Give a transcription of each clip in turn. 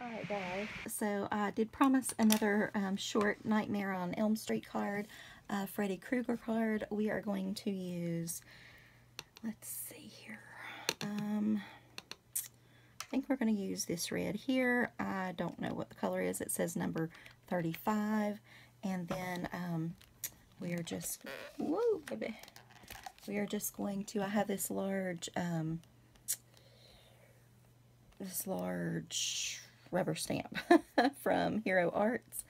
Alright guys, so I did promise another um, short Nightmare on Elm Street card, uh, Freddy Krueger card. We are going to use, let's see here, um, I think we're going to use this red here. I don't know what the color is. It says number 35. And then um, we are just, whoa, baby. We are just going to, I have this large, um, this large rubber stamp from Hero Arts.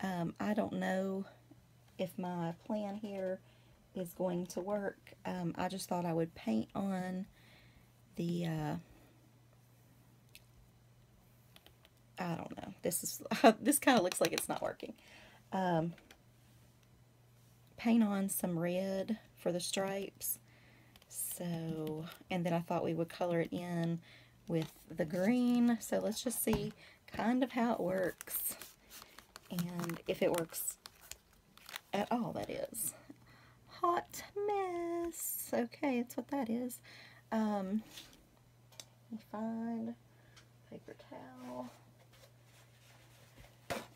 Um, I don't know if my plan here is going to work. Um, I just thought I would paint on the, uh, I don't know. This is this kind of looks like it's not working. Um, paint on some red for the stripes. So, and then I thought we would color it in with the green. So let's just see kind of how it works. And if it works at all, that is. Hot mess. Okay, that's what that is. Um, let me find paper towel.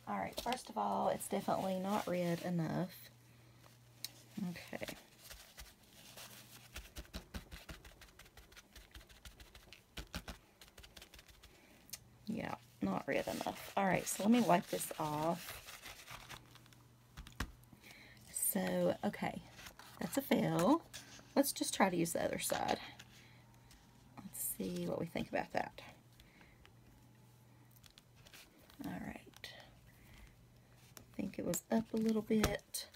Alright, first of all, it's definitely not red enough. Okay. Yeah, not red enough. Alright, so let me wipe this off. So, okay, that's a fail. Let's just try to use the other side. Let's see what we think about that. Alright. I think it was up a little bit.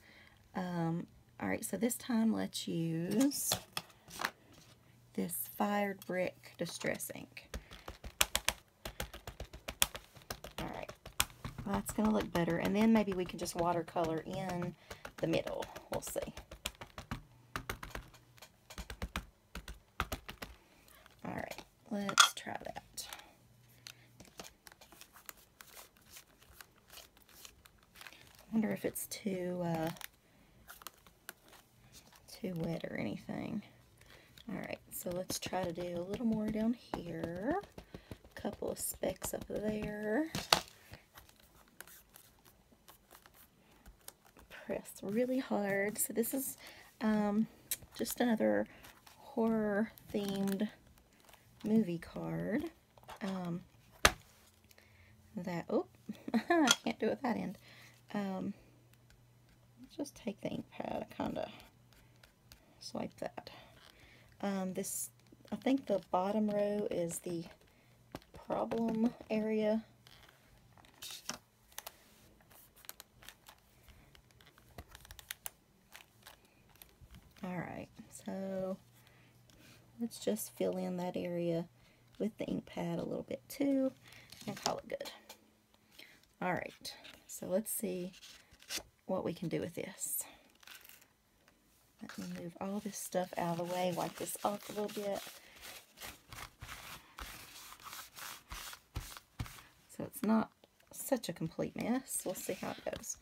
Um, Alright, so this time let's use this Fired Brick Distress Ink. That's going to look better. And then maybe we can just watercolor in the middle. We'll see. Alright, let's try that. I wonder if it's too, uh, too wet or anything. Alright, so let's try to do a little more down here. A couple of specks up there. Press really hard. So this is um, just another horror themed movie card. Um, that, oh, I can't do it that end. Um, just take the ink pad, kind of swipe that. Um, this, I think the bottom row is the problem area Alright, so let's just fill in that area with the ink pad a little bit too and call it good. Alright, so let's see what we can do with this. Let me move all this stuff out of the way, wipe this off a little bit. So it's not such a complete mess. We'll see how it goes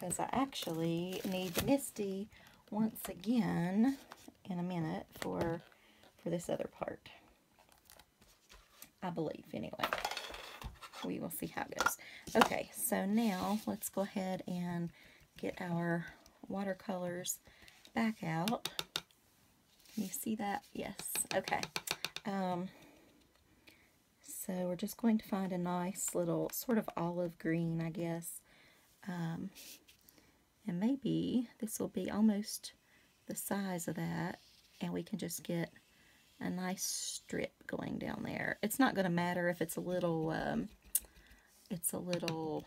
because I actually need MISTI once again in a minute for for this other part. I believe, anyway. We will see how it goes. Okay, so now let's go ahead and get our watercolors back out. Can you see that? Yes. Okay. Um, so we're just going to find a nice little sort of olive green, I guess, um, and maybe this will be almost the size of that. And we can just get a nice strip going down there. It's not going to matter if it's a little, um, it's a little,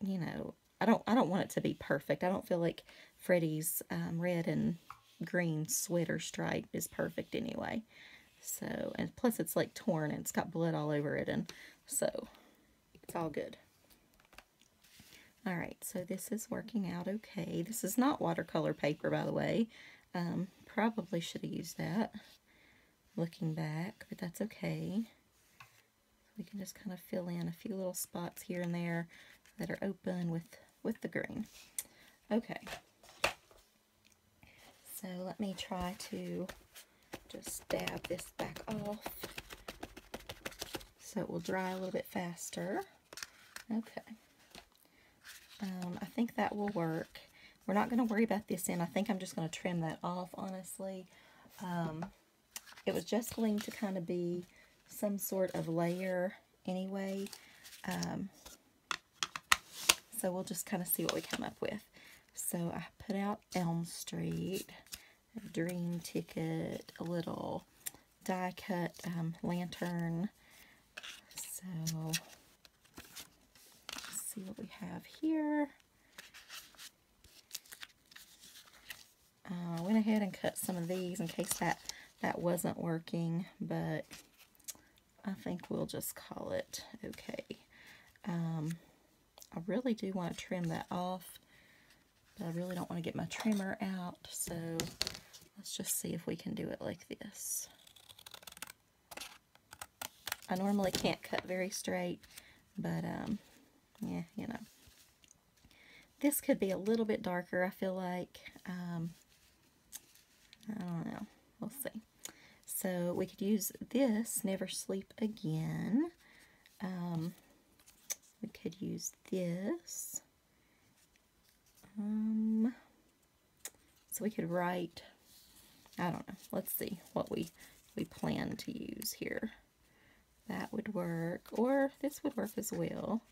you know, I don't, I don't want it to be perfect. I don't feel like Freddy's um, red and green sweater stripe is perfect anyway. So, and plus it's like torn and it's got blood all over it. And so it's all good. Alright, so this is working out okay. This is not watercolor paper, by the way. Um, probably should have used that looking back, but that's okay. We can just kind of fill in a few little spots here and there that are open with, with the green. Okay. So let me try to just dab this back off so it will dry a little bit faster. Okay. Um, I think that will work. We're not going to worry about this end. I think I'm just going to trim that off, honestly. Um, it was just going to kind of be some sort of layer anyway. Um, so we'll just kind of see what we come up with. So I put out Elm Street, dream ticket, a little die cut um, lantern. So see what we have here. Uh, I went ahead and cut some of these in case that that wasn't working, but I think we'll just call it okay. Um, I really do want to trim that off, but I really don't want to get my trimmer out, so let's just see if we can do it like this. I normally can't cut very straight, but um. This could be a little bit darker, I feel like. Um, I don't know. We'll see. So we could use this, Never Sleep Again. Um, we could use this. Um, so we could write, I don't know, let's see what we, we plan to use here. That would work, or this would work as well.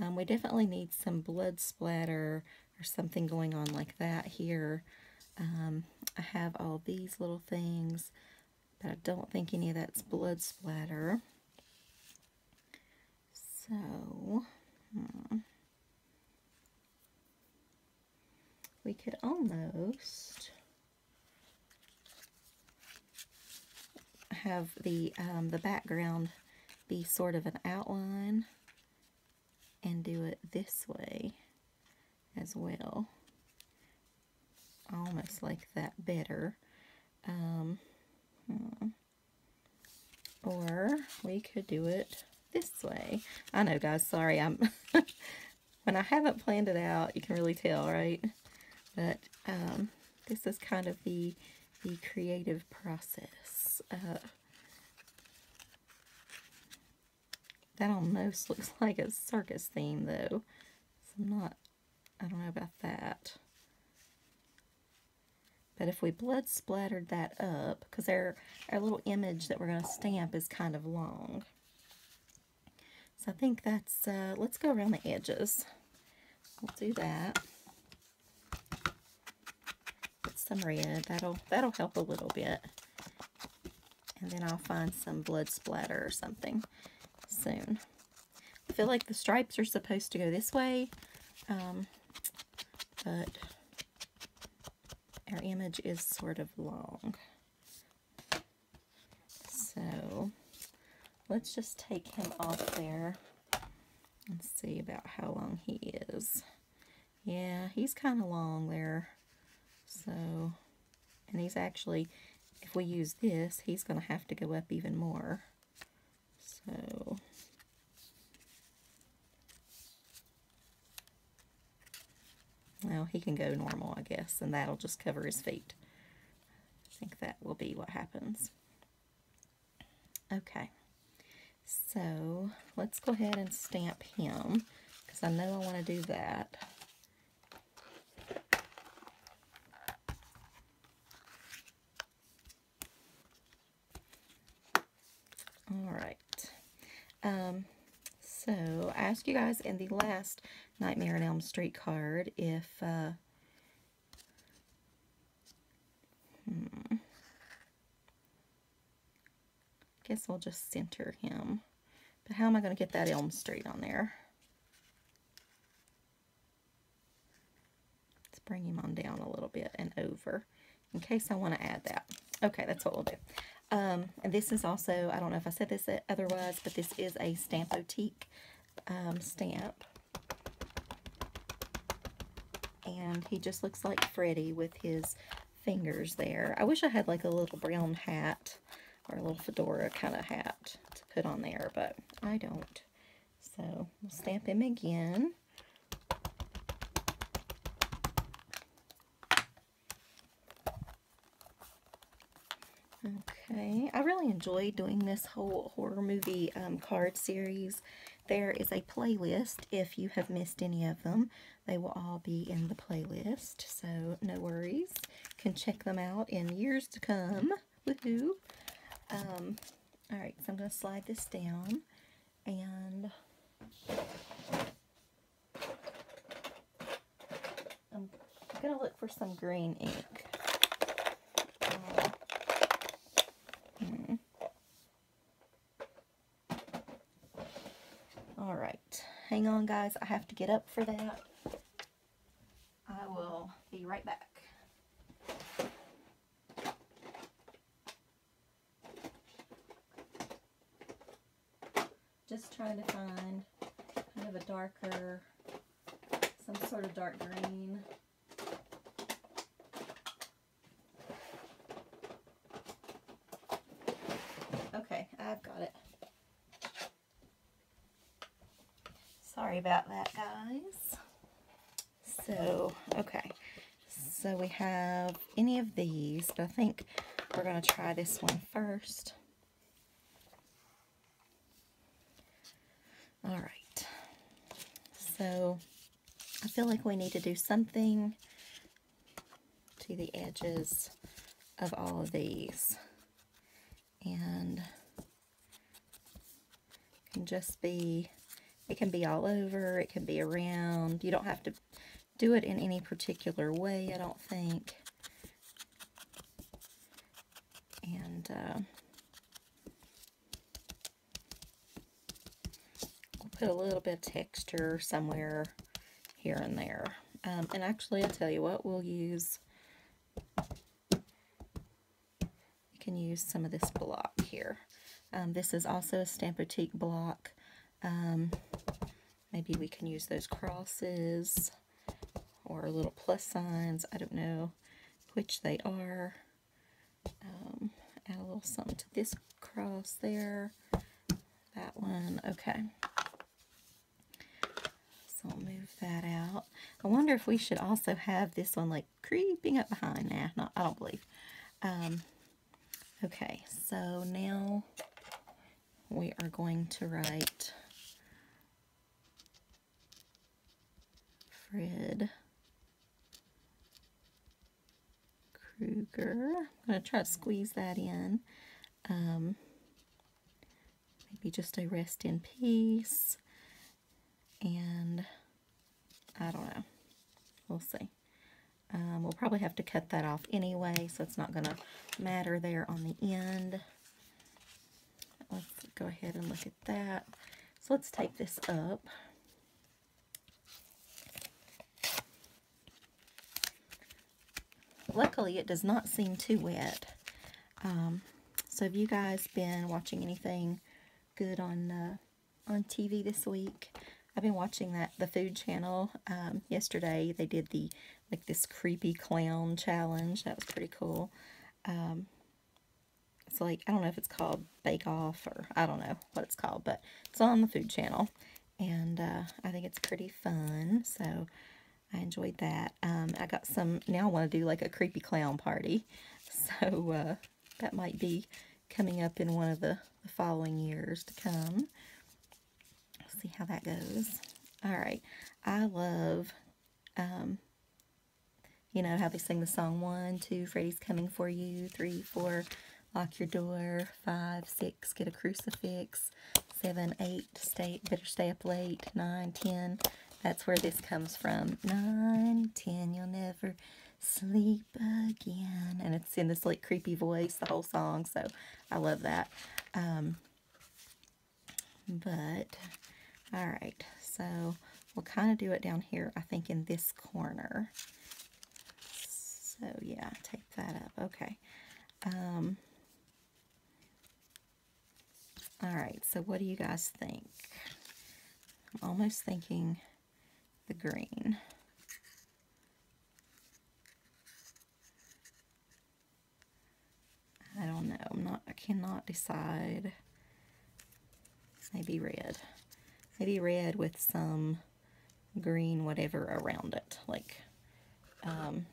Um, we definitely need some blood splatter or something going on like that here. Um, I have all these little things, but I don't think any of that's blood splatter. So, hmm, we could almost have the um, the background be sort of an outline and do it this way as well. Almost like that better. Um, hmm. Or we could do it this way. I know, guys, sorry. I'm When I haven't planned it out, you can really tell, right? But um, this is kind of the, the creative process. Uh, that almost looks like a circus theme, though. So I'm not, I don't know about that. But if we blood splattered that up, because our, our little image that we're going to stamp is kind of long. So I think that's, uh, let's go around the edges. We'll do that. Put some red. That'll, that'll help a little bit. And then I'll find some blood splatter or something soon. I feel like the stripes are supposed to go this way. Um, but our image is sort of long. So let's just take him off there and see about how long he is. Yeah, he's kind of long there. So, and he's actually, if we use this, he's going to have to go up even more. So, well, he can go normal, I guess, and that'll just cover his feet. I think that will be what happens. Okay. So let's go ahead and stamp him because I know I want to do that. All right. Um, so I asked you guys in the last Nightmare on Elm Street card if uh, hmm, guess I'll just center him. But how am I going to get that Elm Street on there? Let's bring him on down a little bit and over in case I want to add that. Okay, that's what we'll do. Um, and this is also, I don't know if I said this otherwise, but this is a Stampotique um, stamp. And he just looks like Freddy with his fingers there. I wish I had like a little brown hat or a little fedora kind of hat to put on there, but I don't. So we'll stamp him again. Enjoyed doing this whole horror movie um, card series. There is a playlist if you have missed any of them. They will all be in the playlist, so no worries. Can check them out in years to come. Woohoo! Um, Alright, so I'm going to slide this down and I'm going to look for some green ink. Uh, hmm. All right, hang on guys, I have to get up for that. I will be right back. Just trying to find kind of a darker, some sort of dark green. Okay, I've got it. Sorry about that, guys. So, okay. So we have any of these, but I think we're going to try this one first. All right. So I feel like we need to do something to the edges of all of these. And can just be, it can be all over, it can be around. You don't have to do it in any particular way, I don't think. And uh, we'll put a little bit of texture somewhere here and there. Um, and actually, I'll tell you what, we'll use, you can use some of this block here. Um, this is also a Stampin' block. Um, maybe we can use those crosses or little plus signs. I don't know which they are. Um, add a little something to this cross there. That one. Okay. So I'll move that out. I wonder if we should also have this one like creeping up behind. Nah, not, I don't believe. Um, okay, so now we are going to write Fred. Krueger. I'm going to try to squeeze that in. Um, maybe just a rest in peace. And I don't know. We'll see. Um, we'll probably have to cut that off anyway, so it's not going to matter there on the end. Let's go ahead and look at that. So let's tape this up. Luckily, it does not seem too wet. Um, so have you guys been watching anything good on uh, on TV this week? I've been watching that the Food Channel. Um, yesterday they did the like this creepy clown challenge. That was pretty cool. Um, it's like I don't know if it's called Bake Off or I don't know what it's called, but it's on the Food Channel, and uh, I think it's pretty fun. So I enjoyed that. Um, I got some, now I want to do like a creepy clown party. So uh, that might be coming up in one of the, the following years to come. see how that goes. All right. I love, um, you know, how they sing the song one, two, Freddy's coming for you, three, four, lock your door, five, six, get a crucifix, seven, eight, stay, better stay up late, nine, ten, that's where this comes from. Nine, ten, you'll never sleep again. And it's in this like creepy voice, the whole song. So I love that. Um, but, all right. So we'll kind of do it down here, I think, in this corner. So yeah, take that up. Okay. Um, all right. So what do you guys think? I'm almost thinking the green. I don't know. I'm not, I cannot decide. Maybe red. Maybe red with some green whatever around it. Like, um,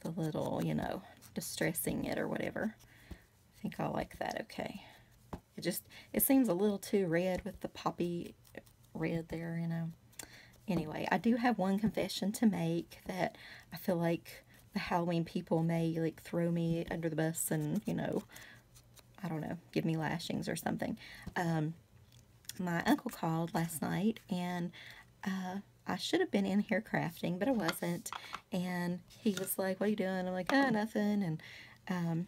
the little, you know, distressing it or whatever. I think I like that okay. It just, it seems a little too red with the poppy red there, you know. Anyway, I do have one confession to make that I feel like the Halloween people may like throw me under the bus and, you know, I don't know, give me lashings or something. Um, my uncle called last night and uh, I should have been in here crafting, but I wasn't. And he was like, what are you doing? I'm like, oh, nothing. And um,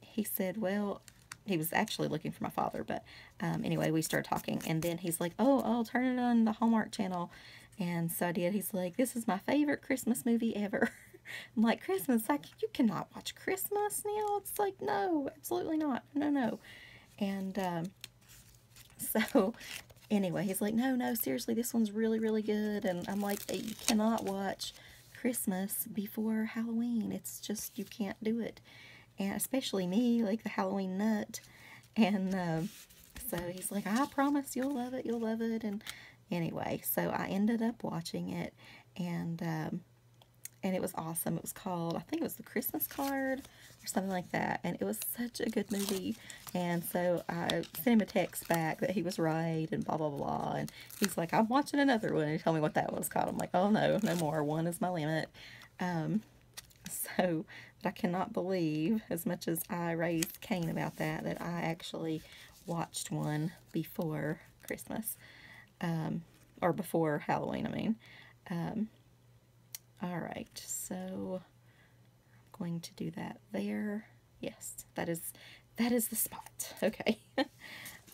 he said, well, he was actually looking for my father, but um, anyway, we started talking. And then he's like, oh, I'll turn it on the Hallmark channel. And so I did. He's like, this is my favorite Christmas movie ever. I'm like, Christmas? Like, you cannot watch Christmas now. It's like, no, absolutely not. No, no. And um, so anyway, he's like, no, no, seriously, this one's really, really good. And I'm like, you cannot watch Christmas before Halloween. It's just, you can't do it. And especially me, like the Halloween nut. And um, so he's like, I promise you'll love it, you'll love it. And anyway, so I ended up watching it. And um, and it was awesome. It was called, I think it was The Christmas Card or something like that, and it was such a good movie, and so I sent him a text back that he was right, and blah, blah, blah, and he's like, I'm watching another one, and he told me what that was called. I'm like, oh, no, no more. One is my limit. Um, so, but I cannot believe, as much as I raised Cain about that, that I actually watched one before Christmas, um, or before Halloween, I mean. Um, all right, so I'm going to do that there. Yes, that is that is the spot. Okay.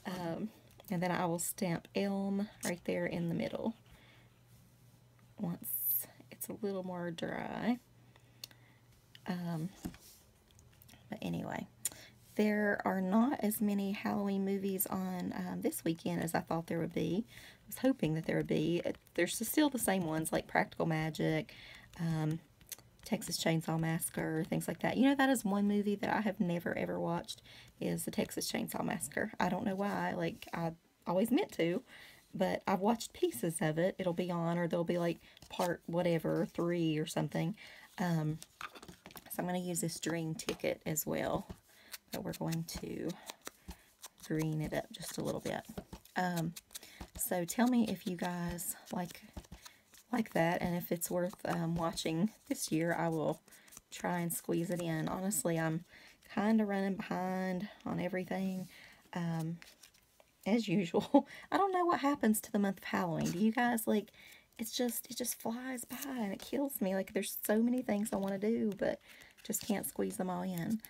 um, and then I will stamp elm right there in the middle once it's a little more dry. Um, but anyway, there are not as many Halloween movies on um, this weekend as I thought there would be. I was hoping that there would be. There's still the same ones like Practical Magic, um, Texas Chainsaw Massacre, things like that. You know, that is one movie that I have never ever watched is the Texas Chainsaw Massacre. I don't know why. Like, I always meant to, but I've watched pieces of it. It'll be on, or there'll be like part whatever, three or something. Um, so I'm going to use this dream ticket as well. But we're going to green it up just a little bit. Um, so tell me if you guys like like that. And if it's worth um, watching this year, I will try and squeeze it in. Honestly, I'm kind of running behind on everything. Um, as usual. I don't know what happens to the month of Halloween. Do you guys, like, it's just, it just flies by and it kills me. Like, there's so many things I want to do, but just can't squeeze them all in.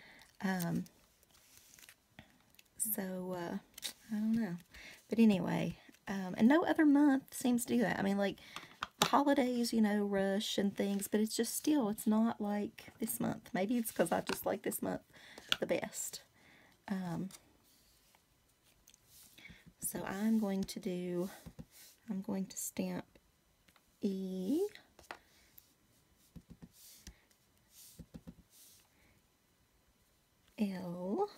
Um, so, uh, I don't know. But anyway, um, and no other month seems to do that. I mean, like, holidays, you know, rush and things, but it's just still, it's not like this month. Maybe it's because I just like this month the best. Um, so I'm going to do, I'm going to stamp E. L.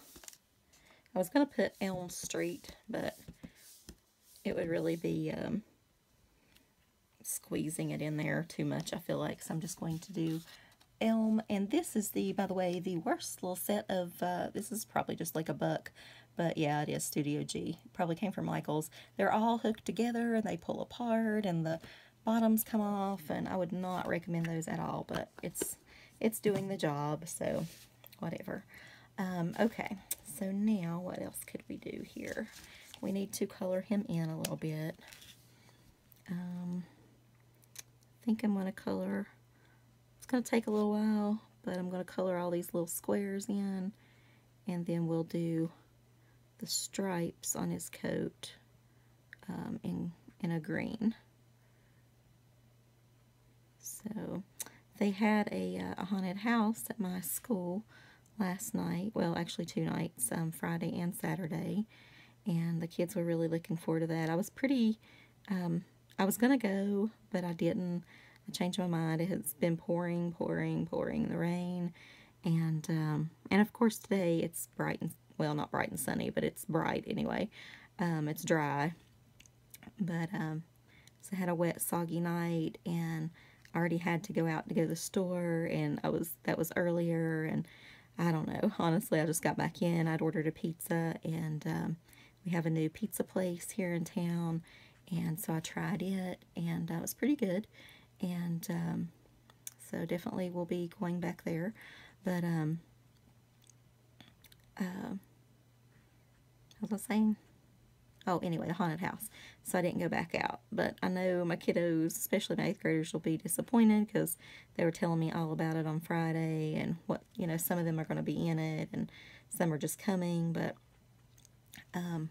I was going to put Elm Street, but it would really be um, squeezing it in there too much, I feel like. So I'm just going to do elm. And this is the, by the way, the worst little set of, uh, this is probably just like a buck. But yeah, it is Studio G. Probably came from Michael's. They're all hooked together and they pull apart and the bottoms come off. And I would not recommend those at all. But it's, it's doing the job. So whatever. Um, okay, so now what else could we do here? We need to color him in a little bit. Um, think I'm going to color, it's going to take a little while, but I'm going to color all these little squares in, and then we'll do the stripes on his coat um, in, in a green. So they had a, uh, a, haunted house at my school last night, well actually two nights, um, Friday and Saturday, and the kids were really looking forward to that. I was pretty um, I was going to go, but I didn't. I changed my mind. It has been pouring, pouring, pouring the rain. And, um, and of course today it's bright and, well, not bright and sunny, but it's bright anyway. Um, it's dry. But, um, so I had a wet, soggy night and already had to go out to go to the store and I was, that was earlier and, I don't know. Honestly, I just got back in. I'd ordered a pizza, and um, we have a new pizza place here in town, and so I tried it, and uh, it was pretty good. And um, so definitely we'll be going back there. But, um, uh, what was I saying? Oh, anyway, the haunted house. So I didn't go back out. But I know my kiddos, especially my 8th graders, will be disappointed because they were telling me all about it on Friday and what, you know, some of them are going to be in it and some are just coming. But, um,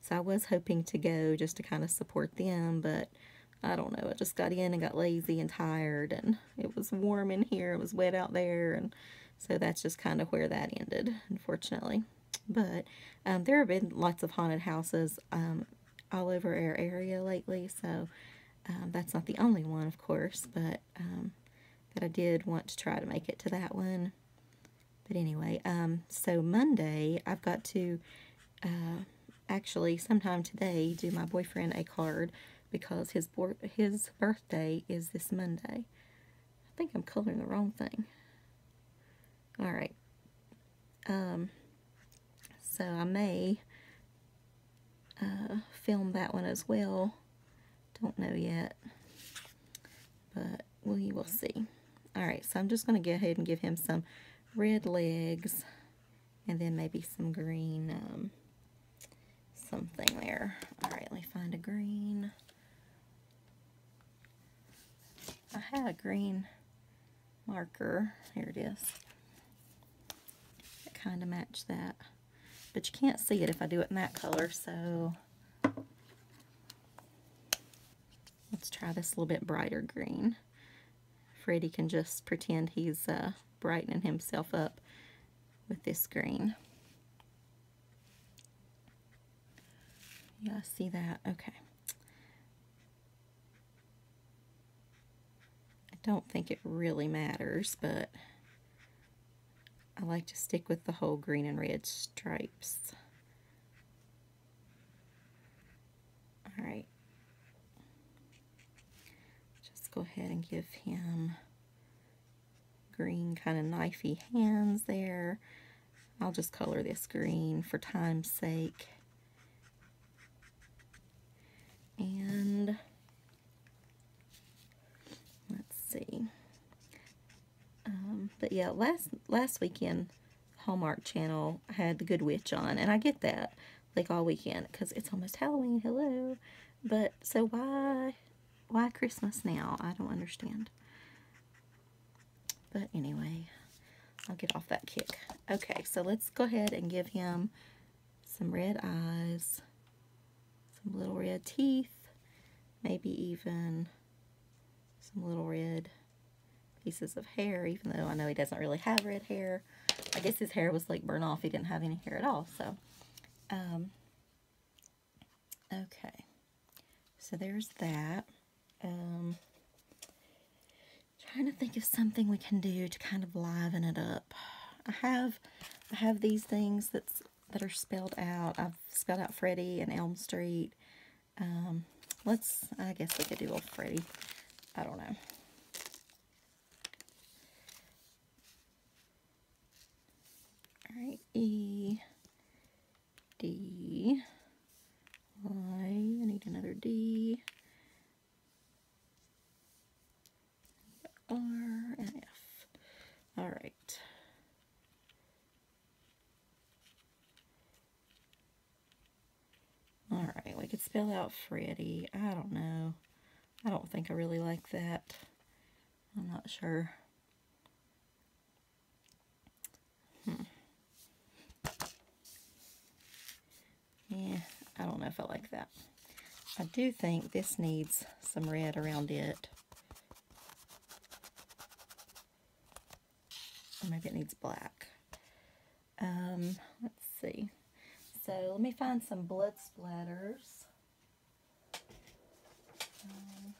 so I was hoping to go just to kind of support them, but I don't know. I just got in and got lazy and tired and it was warm in here. It was wet out there. And so that's just kind of where that ended, unfortunately. But um, there have been lots of haunted houses um, all over our area lately, so um, that's not the only one, of course, but um, that I did want to try to make it to that one. But anyway, um, so Monday I've got to uh, actually sometime today do my boyfriend a card because his his birthday is this Monday. I think I'm coloring the wrong thing. All right. Um, so I may uh, film that one as well. Don't know yet, but we will see. All right, so I'm just going to go ahead and give him some red legs and then maybe some green um, something there. All right, let me find a green. I had a green marker. Here it is. It kind of matched that. But you can't see it if I do it in that color, so let's try this a little bit brighter green. Freddy can just pretend he's uh, brightening himself up with this green. Yeah, see that? Okay. I don't think it really matters, but I like to stick with the whole green and red stripes. Alright. Just go ahead and give him green kind of knifey hands there. I'll just color this green for time's sake. And let's see. But yeah, last last weekend, Hallmark Channel had The Good Witch on, and I get that, like all weekend, because it's almost Halloween, hello. But, so why, why Christmas now? I don't understand. But anyway, I'll get off that kick. Okay, so let's go ahead and give him some red eyes, some little red teeth, maybe even some little red pieces of hair, even though I know he doesn't really have red hair. I guess his hair was like burnt off. He didn't have any hair at all. So, um, okay. So there's that. Um, trying to think of something we can do to kind of liven it up. I have, I have these things that's that are spelled out. I've spelled out Freddy and Elm Street. Um, let's, I guess we could do old Freddy. I don't know. Right, E, D, I, I need another D, R, and F. All right. All right, we could spell out Freddy. I don't know. I don't think I really like that. I'm not sure. Yeah, I don't know if I like that. I do think this needs some red around it. Maybe it needs black. Um, let's see. So let me find some blood splatters. Um,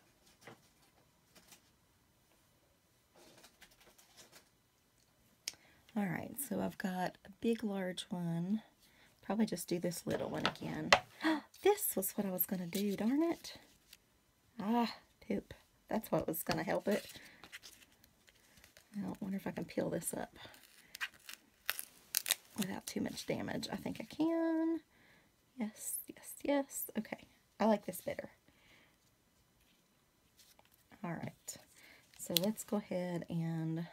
all right, so I've got a big, large one probably just do this little one again. this was what I was going to do, darn it. Ah, poop. That's what was going to help it. I wonder if I can peel this up. without too much damage. I think I can. Yes, yes, yes. Okay, I like this better. All right, so let's go ahead and,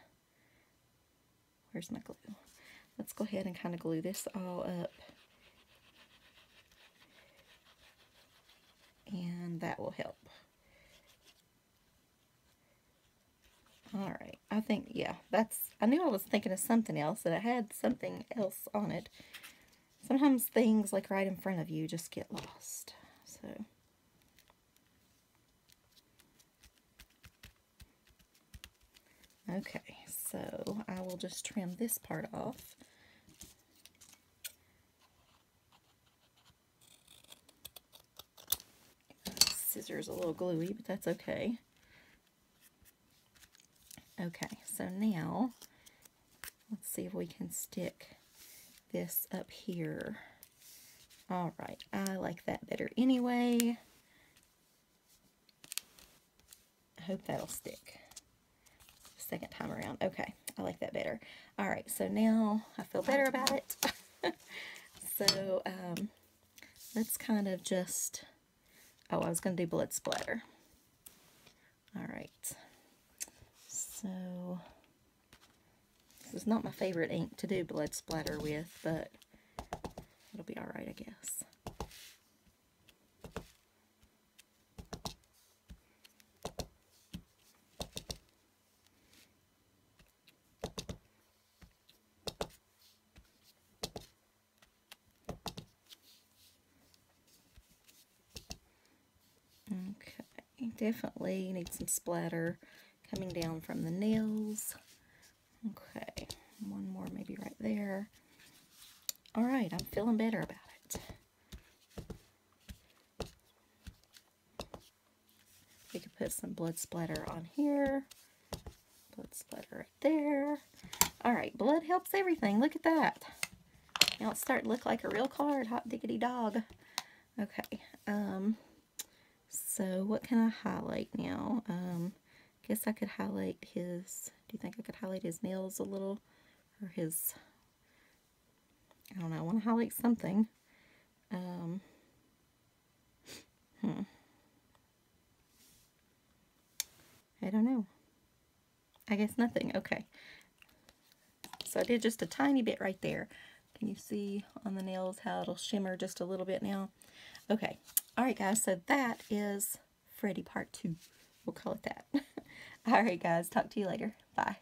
where's my glue? Let's go ahead and kind of glue this all up. And that will help. All right, I think, yeah, that's, I knew I was thinking of something else, that I had something else on it. Sometimes things, like right in front of you, just get lost, so. Okay, so I will just trim this part off. Scissors a little gluey, but that's okay. Okay, so now let's see if we can stick this up here. All right, I like that better anyway. I hope that'll stick. Second time around. Okay, I like that better. All right, so now I feel better about it. so um, let's kind of just, oh, I was going to do blood splatter. All right. So, this is not my favorite ink to do blood splatter with, but it'll be alright, I guess. Definitely need some splatter coming down from the nails. Okay, one more maybe right there. All right, I'm feeling better about it. We could put some blood splatter on here. Blood splatter right there. All right, blood helps everything. Look at that. Now it's starting to look like a real card. Hot diggity dog. Okay. Um. So what can I highlight now? Um guess I could highlight his, do you think I could highlight his nails a little? Or his, I don't know, I want to highlight something. Um, hmm. I don't know. I guess nothing. Okay. So I did just a tiny bit right there. Can you see on the nails how it'll shimmer just a little bit now? Okay. All right, guys. So that is Freddy Part 2. We'll call it that. All right, guys. Talk to you later. Bye.